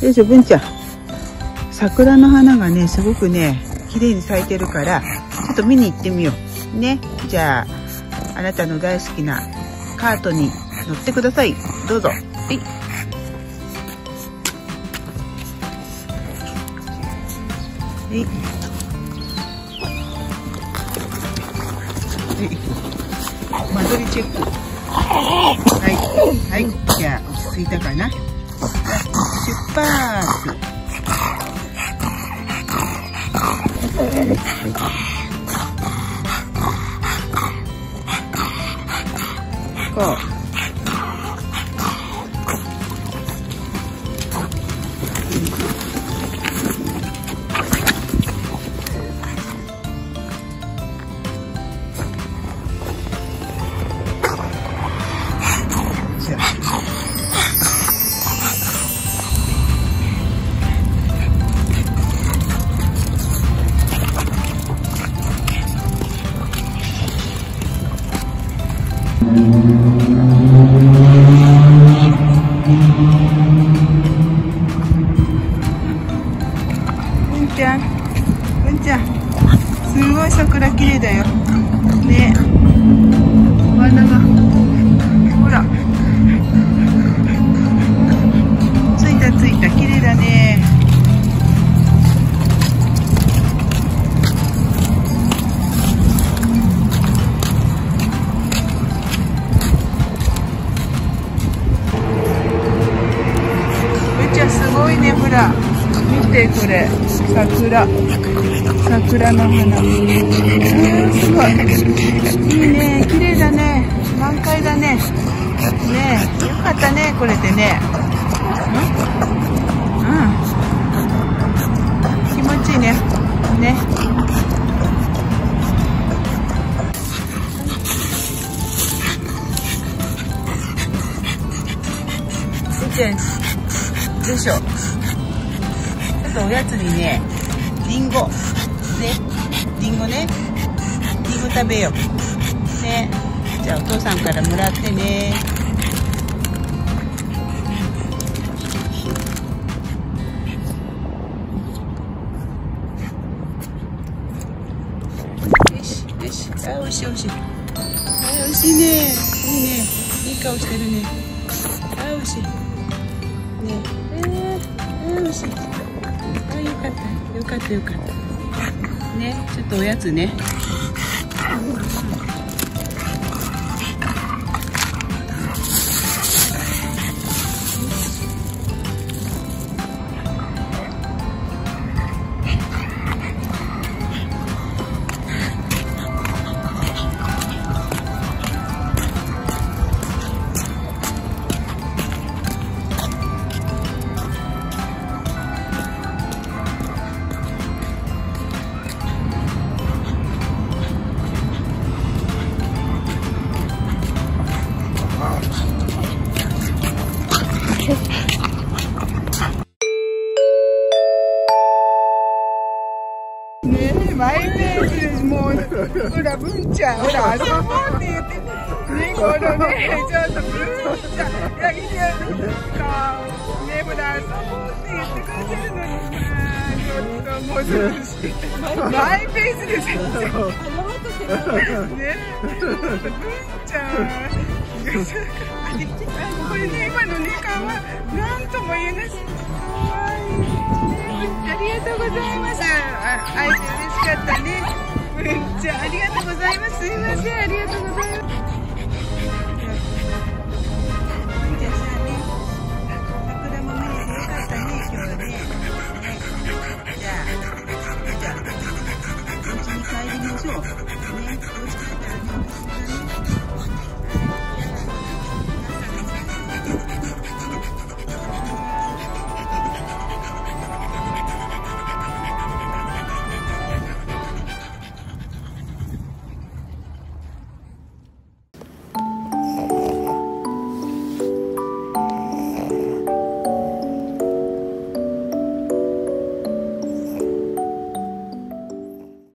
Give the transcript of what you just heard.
よいしょ、文ちゃん。桜の花がね、すごくね、綺麗に咲いてるから、ちょっと見に行ってみよう。ね。じゃあ、あなたの大好きなカートに乗ってください。どうぞ。はい。はい。間取りチェック。はい。はい。じゃあ、落ち着いたかな。Kita. うん。ちゃん。うんちゃん。すごい桜綺麗だよ。ね。お花が。ら見てこれ。桜。桜の花。うんすごい。いいね。綺麗だね。満開だね。ねよかったねこれでね。うん。気持ちいいね。ね。よいしょ。とおやつにねりんごね。りんごね。りんご食べよう。ね。じゃあお父さんからもらってね。よしよし。あおいしいおいしい。あおいしいね。いいね。いい顔してるね。あおいしい。ね。えー、あおいしい。あよかったよかった。よかった。ねちょっとおやつね。ほら文ちゃんほら遊ぼうって言ってねこのねちょっと文ちゃんいやいやかねほら遊ぼうって言ってくれてるのにさちょっともうちょっとマイペースですね文ちゃん。これね今のね顔は何とも言えない。ありがとうございます。あ、会えて嬉うござい